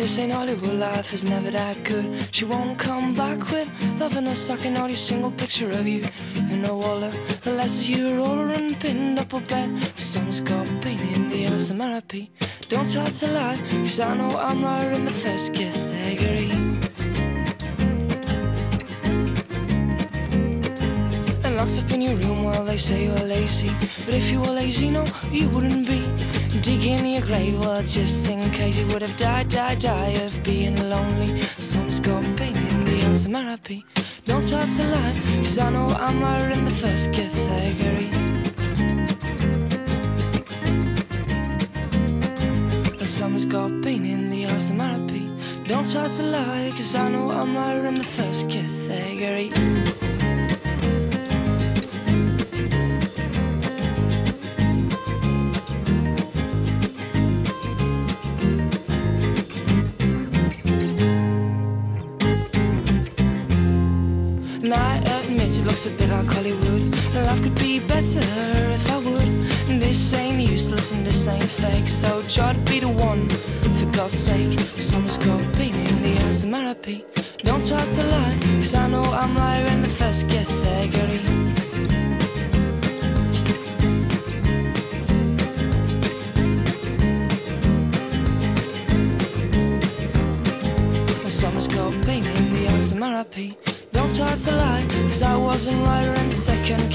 this ain't Hollywood life is never that good. She won't come back with loving a sucking all single picture of you in a wallet. Unless you're older and pinned up a bed. Someone's got pain in the ass and therapy. Don't try to lie, cause I know I'm right in the first category. Locked up in your room while they say you're lazy. But if you were lazy, no, you wouldn't be digging your grave. Well, just in case you would have died, died, died of being lonely. Someone's got pain in the ass and therapy. Don't try to lie, cause I know I'm right in the first category. Someone's got pain in the ass and therapy. Don't try to lie, cause I know I'm right in the first category. And I admit it looks a bit like Hollywood. Life could be better if I would. And this ain't useless and this ain't fake. So try to be the one, for God's sake. Someone's got pain in the ass and therapy. Don't try to lie, cause I know I'm right in the first someone's got pain in the. Don't try to lie, cause I wasn't right in the second.